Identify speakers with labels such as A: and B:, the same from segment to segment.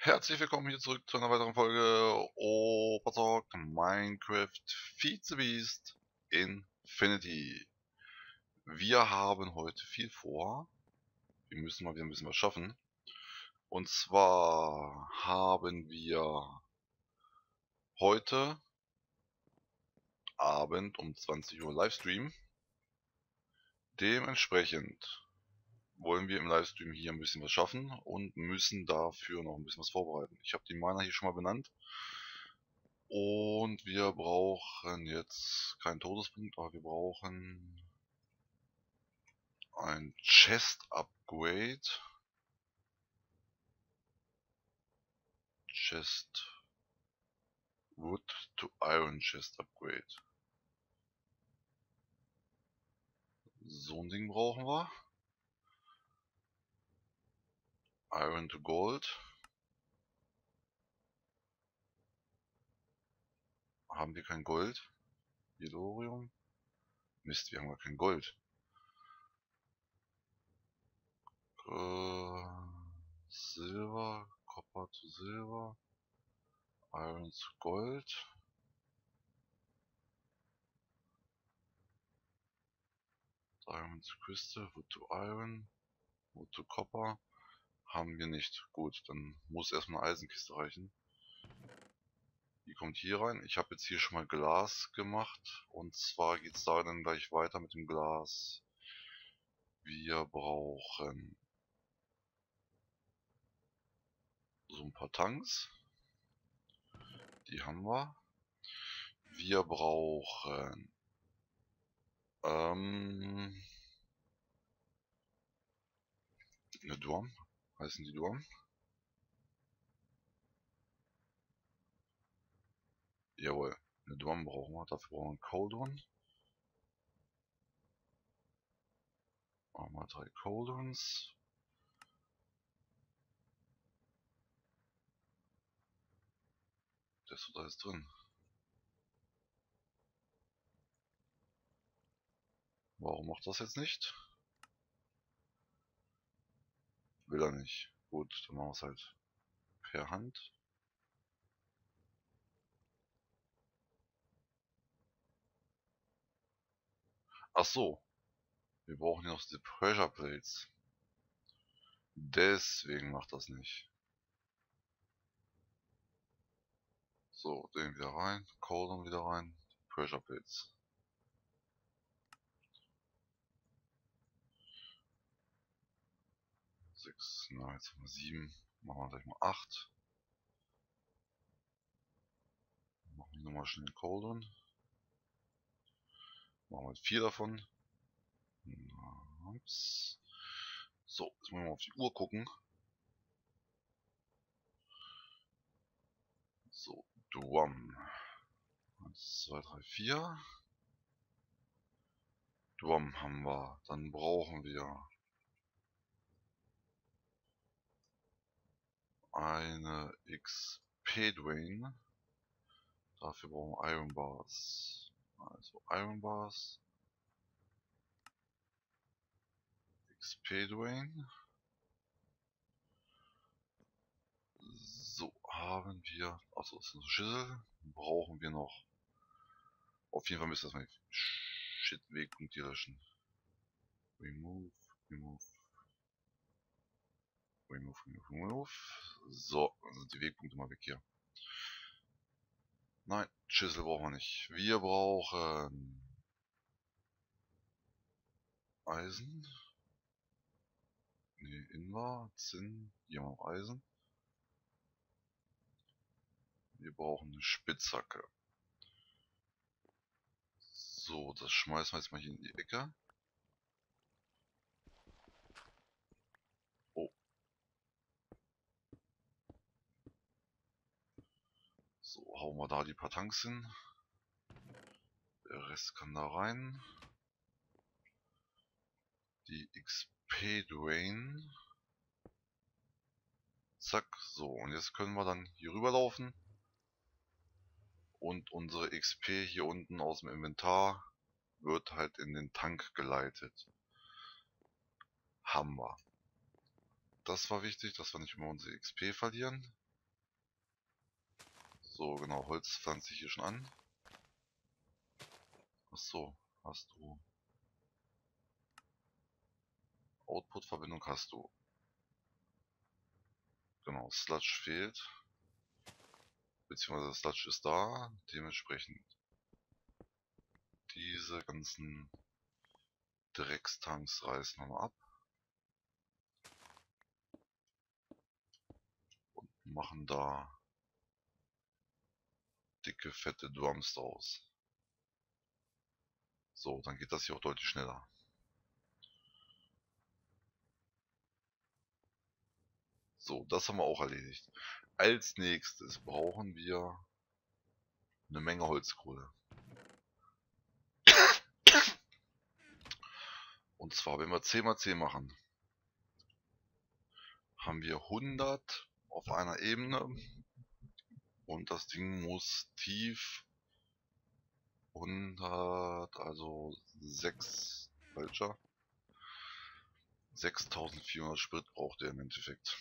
A: Herzlich willkommen hier zurück zu einer weiteren Folge Overtalk Minecraft Feed the Beast Infinity. Wir haben heute viel vor. Wir müssen mal wieder ein bisschen was schaffen. Und zwar haben wir heute Abend um 20 Uhr Livestream. Dementsprechend wollen wir im Livestream hier ein bisschen was schaffen und müssen dafür noch ein bisschen was vorbereiten. Ich habe die Miner hier schon mal benannt. Und wir brauchen jetzt keinen Todespunkt, aber wir brauchen ein Chest Upgrade. Chest Wood to Iron Chest Upgrade. So ein Ding brauchen wir. Iron to Gold. Haben wir kein Gold? Yellorium? Mist, wir haben gar kein Gold. Äh, Silber, Copper zu Silber, Iron zu Gold. Diamond zu Crystal, Wood to Iron, Wood to Copper. Haben wir nicht. Gut, dann muss erstmal eine Eisenkiste reichen. Die kommt hier rein. Ich habe jetzt hier schon mal Glas gemacht. Und zwar geht es da dann gleich weiter mit dem Glas. Wir brauchen so ein paar Tanks. Die haben wir. Wir brauchen ähm, eine Dorm heißen die Dorm. Jawohl, eine Dorm brauchen wir. Dafür brauchen wir einen Cauldron. Machen wir drei Cauldrons. Das ist alles drin. Warum macht das jetzt nicht? Will er nicht. Gut, dann machen wir es halt per Hand. Ach so. Wir brauchen ja noch die Pressure Plates. Deswegen macht das nicht. So, den wieder rein, Codon wieder rein, Pressure Plates. 6, na, jetzt haben wir 7, machen wir gleich mal 8. Machen wir nochmal schnell den Cauldron. Machen wir 4 davon. Ups. So, jetzt müssen wir mal auf die Uhr gucken. So, Drum. 1, 2, 3, 4. Drum haben wir. Dann brauchen wir eine XP Drain. Dafür brauchen wir Iron Bars. Also Iron Bars. XP Drain. So, haben wir, also das ist eine Schüssel, brauchen wir noch. Auf jeden Fall müssen wir das mal Shit Wegpunkt hier löschen. Remove, remove, remove, remove, remove. So, dann sind die Wegpunkte mal weg hier. Nein, Schüssel brauchen wir nicht. Wir brauchen Eisen. Ne, Invar, Zinn, hier haben wir noch Eisen. Wir brauchen eine Spitzhacke. So, das schmeißen wir jetzt mal hier in die Ecke. So, hauen wir da die paar Tanks hin. Der Rest kann da rein. Die XP Drain. Zack, so. Und jetzt können wir dann hier rüberlaufen. Und unsere XP hier unten aus dem Inventar wird halt in den Tank geleitet. Haben wir. Das war wichtig, dass wir nicht immer unsere XP verlieren. So, genau, Holz pflanze ich hier schon an. Achso, hast du. Output-Verbindung hast du. Genau, Sludge fehlt. Beziehungsweise Sludge ist da. Dementsprechend diese ganzen Dreckstanks reißen wir mal ab. Und machen da dicke, fette Drums draus. So, dann geht das hier auch deutlich schneller. So, das haben wir auch erledigt. Als nächstes brauchen wir eine Menge Holzkohle. Und zwar, wenn wir 10 x 10 machen, haben wir 100 auf einer Ebene und das Ding muss tief 100, also 6, welcher? 6400 Sprit braucht er im Endeffekt.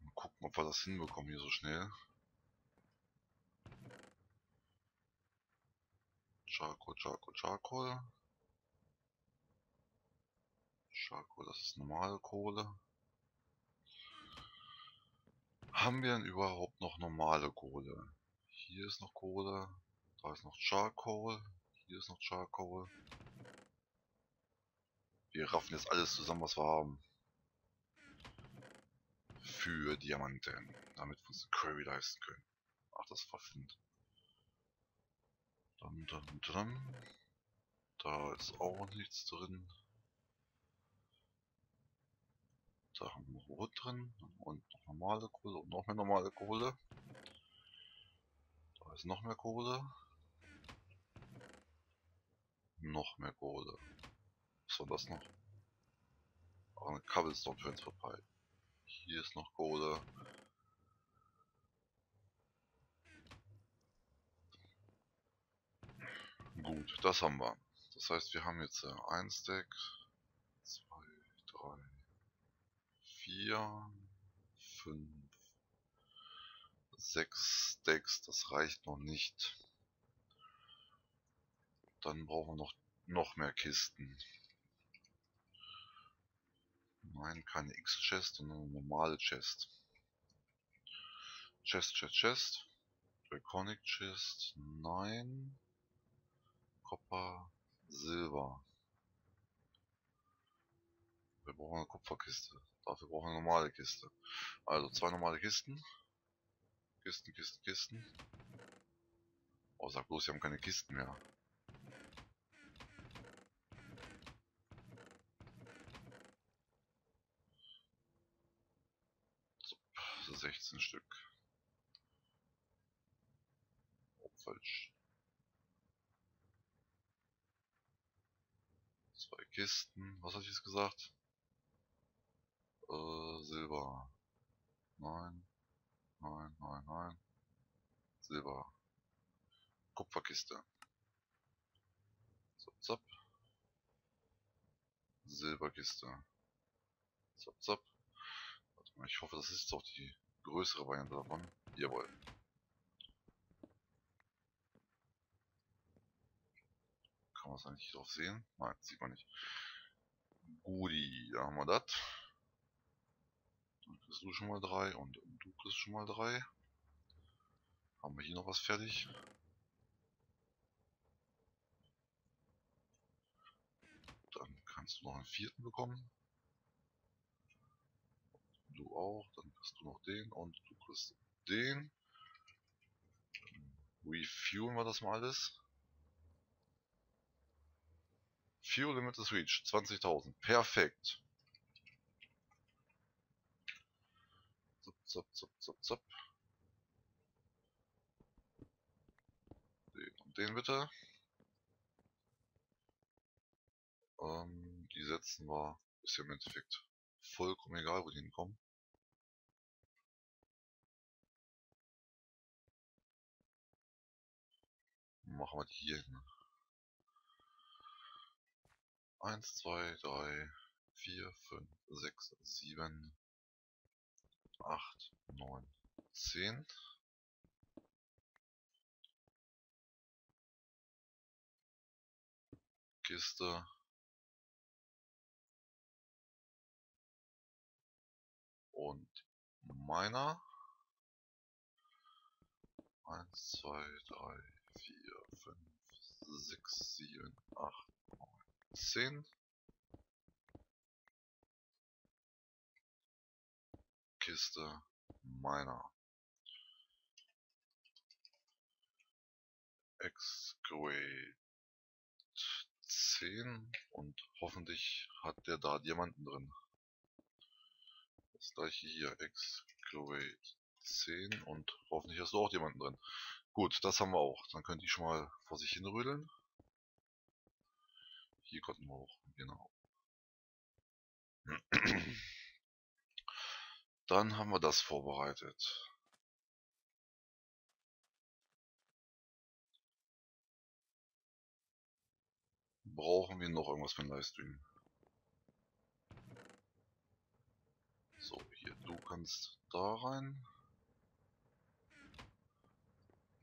A: Mal gucken, ob wir das hinbekommen hier so schnell. Charcoal, Charcoal, Charcoal. Charcoal, das ist normale Kohle. Haben wir denn überhaupt noch normale Kohle? Hier ist noch Kohle. Da ist noch Charcoal. Hier ist noch Charcoal. Wir raffen jetzt alles zusammen, was wir haben. Für Diamanten. Damit wir uns Query leisten können. Ach, das verfindet. Dann, dann, dann. Da ist auch nichts drin. Da haben wir Wood drin und noch normale Kohle und noch mehr normale Kohle. Da ist noch mehr Kohle. Noch mehr Kohle. Was war das noch? Auch eine Cobblestone Transfer Pipe. Hier ist noch Kohle. Gut, das haben wir. Das heißt, wir haben jetzt äh, ein Stack, zwei, drei, vier, fünf, sechs Stacks. Das reicht noch nicht. Dann brauchen wir noch, noch mehr Kisten. Nein, keine X-Chest, sondern eine normale Chest. Chest, Chest, Chest. Draconic Chest, nein. Copper, Silber. Wir brauchen eine Kupferkiste. Dafür brauchen wir eine normale Kiste. Also zwei normale Kisten. Kisten, Kisten, Kisten. Oh, sag bloß, wir haben keine Kisten mehr. So, 16 Stück. Oh, falsch. Zwei Kisten. Was hatte ich jetzt gesagt? Äh, Silber. Nein. Nein, nein, nein. Silber. Kupferkiste. Zap, zap. Silberkiste. Zap, zap. Warte mal, ich hoffe, das ist doch die größere Variante davon. Jawohl. Kann man es eigentlich drauf sehen? Nein, sieht man nicht. Gudi, da haben wir das. Dann kriegst du schon mal drei und du kriegst schon mal drei. Haben wir hier noch was fertig? Dann kannst du noch einen vierten bekommen. Du auch, dann kriegst du noch den und du kriegst den. Refuelen wir das mal alles. Fuel Limit is reached. 20.000. Perfekt. Zap, zap, zap, zap. Den und den bitte. Ähm, die setzen wir. Ist ja im Endeffekt vollkommen egal, wo die hinkommen. Machen wir die hier hin. 1, 2, 3, 4, 5, 6, 7, 8, 9, 10. Kiste. Und meiner. 1, 2, 3, 4, 5, 6, 7, 8, 9, 10. Kiste meiner. Excavate 10 und hoffentlich hat der da Diamanten drin. Das gleiche hier, Excavate 10 und hoffentlich hast du auch Diamanten drin. Gut, das haben wir auch. Dann könnt ihr schon mal vor sich hin rödeln. Hier konnten wir auch, genau. Dann haben wir das vorbereitet. Brauchen wir noch irgendwas für den Livestream? So, hier, du kannst da rein.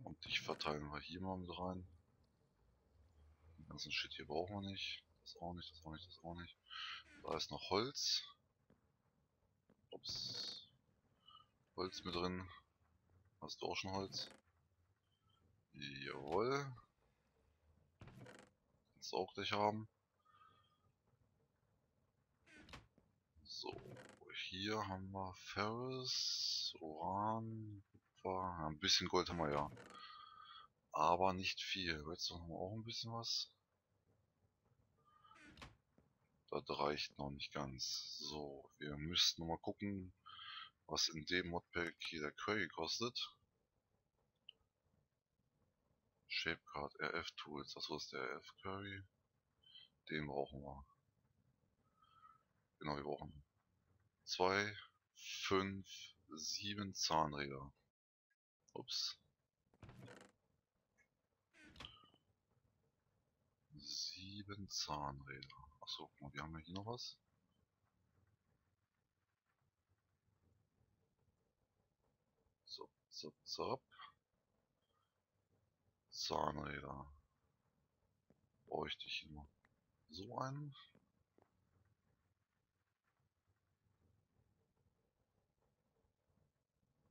A: Und dich verteilen wir hier mal mit rein. Den ganzen Shit hier brauchen wir nicht. Das auch nicht, das auch nicht, das auch nicht. Da ist noch Holz. Ups. Holz mit drin. Hast du auch schon Holz? Jawohl. Kannst du auch gleich haben. So, hier haben wir Ferris, Uran, Kupfer, ein bisschen Gold haben wir ja. Aber nicht viel. Jetzt haben wir auch ein bisschen was. Das reicht noch nicht ganz. So, wir müssten mal gucken, was in dem Modpack hier der Query kostet. Shapecard RF Tools, das ist der RF Query. Den brauchen wir. Genau, wir brauchen 2, 5, 7 Zahnräder. Ups. 7 Zahnräder. Achso, guck mal, wir haben ja hier noch was. So, zap, zap. Zahnräder. Bräuchte ich immer so einen.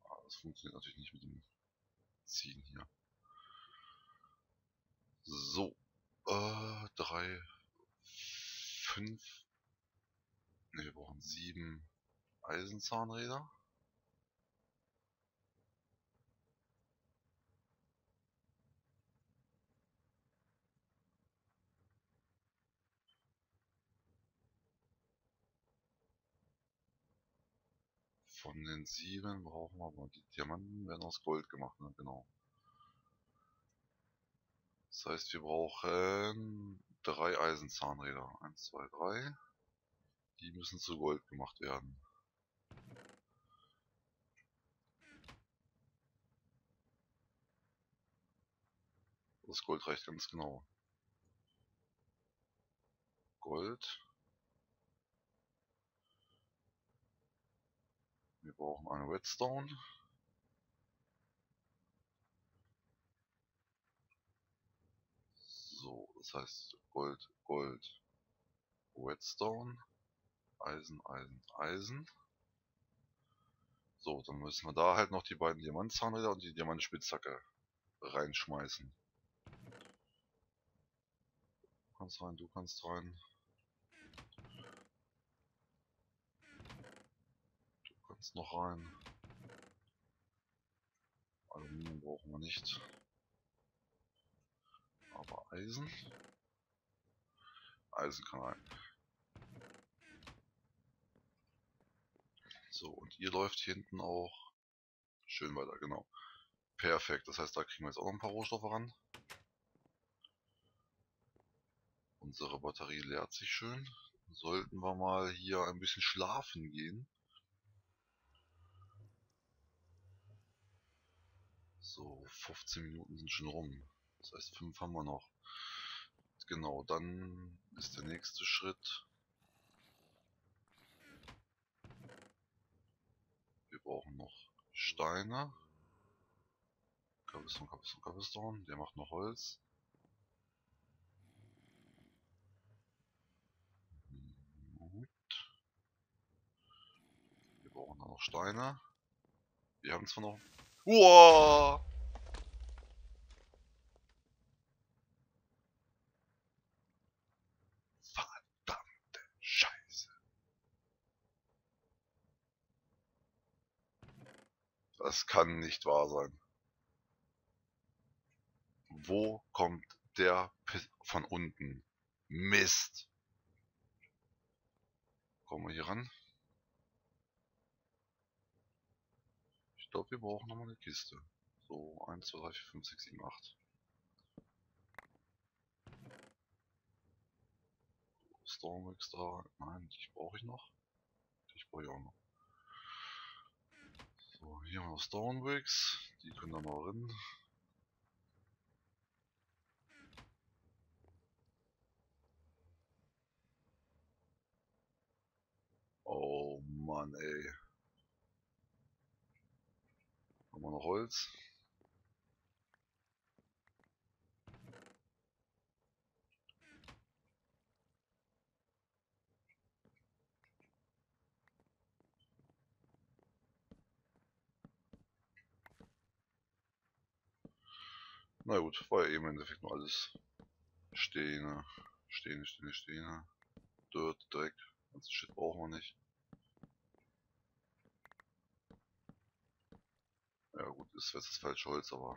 A: Ah, das funktioniert natürlich nicht mit dem Ziehen hier. So. Äh, drei, fünf. Ne, wir brauchen sieben Eisenzahnräder. Von den sieben brauchen wir aber die Diamanten werden aus Gold gemacht, ne? genau. Das heißt, wir brauchen drei Eisenzahnräder. Eins, zwei, drei. Die müssen zu Gold gemacht werden. Das Gold reicht ganz genau. Gold. Brauchen eine Redstone. So, das heißt Gold, Gold, Redstone, Eisen, Eisen, Eisen. So, dann müssen wir da halt noch die beiden Diamantzahnräder und die Diamantspitzhacke reinschmeißen. Du kannst rein, du kannst rein. Kannst noch rein. Aluminium brauchen wir nicht. Aber Eisen. Eisen kann rein. So, und ihr läuft hier hinten auch schön weiter, genau. Perfekt, das heißt, da kriegen wir jetzt auch noch ein paar Rohstoffe ran. Unsere Batterie leert sich schön. Sollten wir mal hier ein bisschen schlafen gehen. So, 15 Minuten sind schon rum. Das heißt, 5 haben wir noch. Genau, dann ist der nächste Schritt. Wir brauchen Steine. Cobblestone, Cobblestone, Cobblestone. Der macht noch Holz. Gut. Wir brauchen dann noch Steine. Wir haben zwar noch... Uah! Das kann nicht wahr sein. Wo kommt der Piss von unten? Mist. Kommen wir hier ran? Ich glaube, wir brauchen nochmal eine Kiste. So, 1, 2, 3, 4, 5, 6, 7, 8. Stormwix da. Nein, die brauche ich noch. Die brauche ich auch noch. So, hier haben wir Stormwix. Die können da mal rein. Oh Mann, ey. Haben wir noch Holz? Na gut, war ja eben im Endeffekt nur alles Steine, Steine, Steine, Steine, Dirt, Dreck, ganzen Shit brauchen wir nicht. Ja gut, ist jetzt das falsche Holz, aber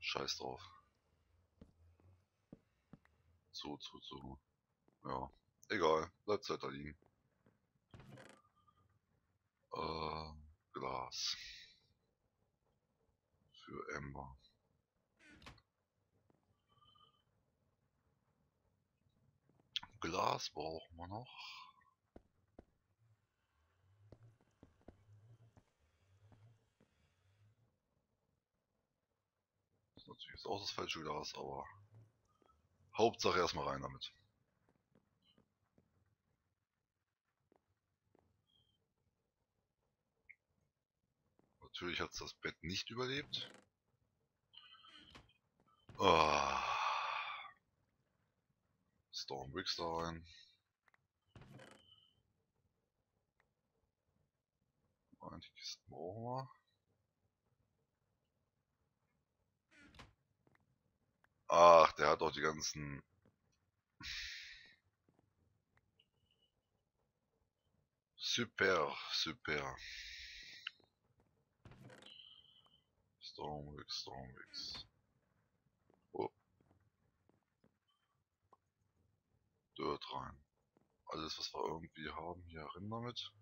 A: scheiß drauf. Zu, zu, zu. Ja, egal, bleibt halt da liegen. Äh, Glas. Für Ember. Glas brauchen wir noch. Das ist natürlich jetzt auch das falsche Glas, aber Hauptsache erstmal rein damit. Natürlich hat es das Bett nicht überlebt. Ah. Stormbricks da rein. Nein, die Kisten brauchen wir. Ach, der hat auch die ganzen... Super, super. Stormwix, Stormwix. Dirt rein. Alles, was wir irgendwie haben, hier rein damit.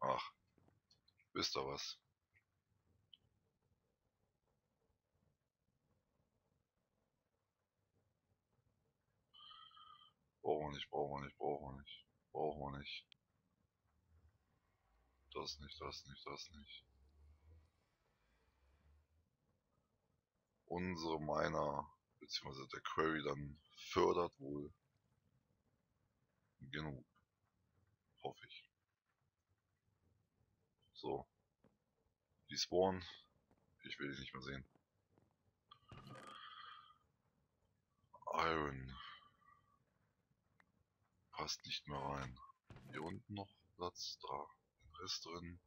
A: Ach, wisst ihr was? Brauchen wir nicht, brauchen wir nicht, brauchen wir nicht, brauchen wir nicht. Das nicht, das nicht, das nicht. Unsere Miner, beziehungsweise der Query dann fördert wohl genug. Hoffe ich. So. Die spawnen. Ich will die nicht mehr sehen. Iron. Passt nicht mehr rein. Hier unten noch Platz. Da. Den Rest drin.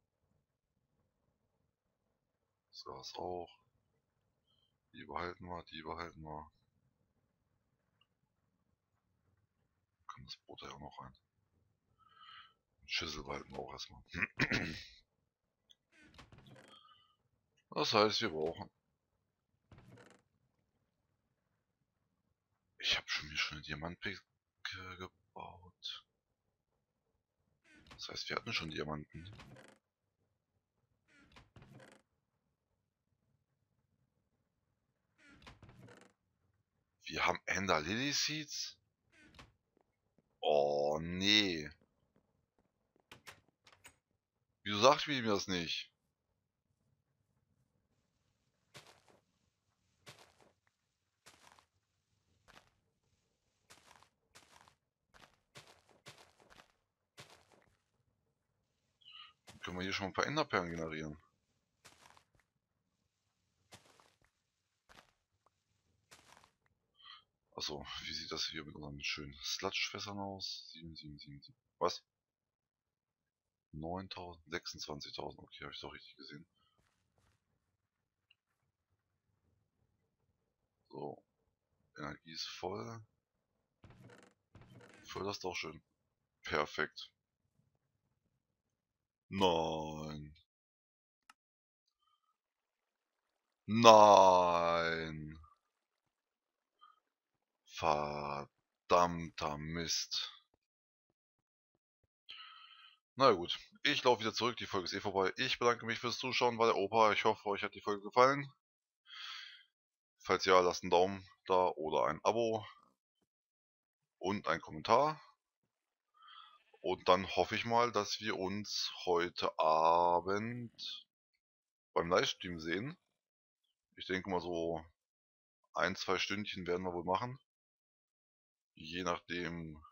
A: Das Gas auch. Die behalten wir, die behalten wir. Kann das Brot ja auch noch rein. Schüssel behalten wir auch erstmal. Das heißt, wir brauchen. Ich habe schon mir schon eine Diamantpicke gebaut. Das heißt, wir hatten schon Diamanten. Wir haben Ender Lily Seeds. Oh, nee. Wieso sagt mir das nicht? Können wir hier schon ein paar Enderperlen generieren. Achso, wie sieht das hier mit unseren schönen Sludge-Fässern aus? 7777. Was? 9000, 26.000. Okay, habe ich doch richtig gesehen. So. Energie ist voll. Voll das doch schön. Perfekt. Nein. Nein. Verdammter Mist. Na gut, ich laufe wieder zurück, die Folge ist eh vorbei. Ich bedanke mich fürs Zuschauen, war der Opa. Ich hoffe, euch hat die Folge gefallen. Falls ja, lasst einen Daumen da oder ein Abo und einen Kommentar. Und dann hoffe ich mal, dass wir uns heute Abend beim Livestream sehen. Ich denke mal so ein, zwei Stündchen werden wir wohl machen. Je nachdem,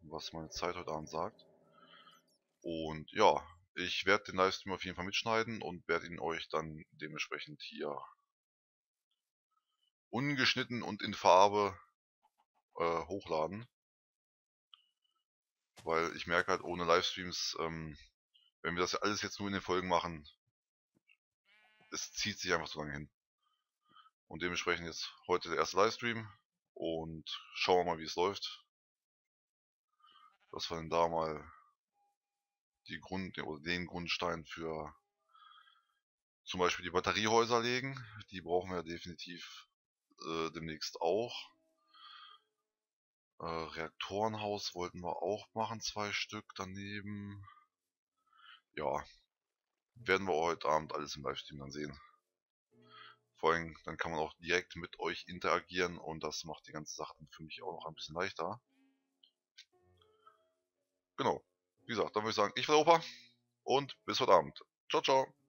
A: was meine Zeit heute Abend sagt. Und ja, ich werde den Livestream auf jeden Fall mitschneiden und werde ihn euch dann dementsprechend hier ungeschnitten und in Farbe äh, hochladen. Weil ich merke halt ohne Livestreams, ähm, wenn wir das alles jetzt nur in den Folgen machen, es zieht sich einfach so lange hin. Und dementsprechend jetzt heute der erste Livestream und schauen wir mal wie es läuft. Dass wir dann da mal die Grund oder den Grundstein für zum Beispiel die Batteriehäuser legen. Die brauchen wir definitiv äh, demnächst auch. Äh, Reaktorenhaus wollten wir auch machen, zwei Stück daneben. Ja, werden wir heute Abend alles im Livestream dann sehen. Vor allem, dann kann man auch direkt mit euch interagieren und das macht die ganze Sache für mich auch noch ein bisschen leichter. Genau. Wie gesagt, dann würde ich sagen, ich war Opa und bis heute Abend. Ciao, ciao.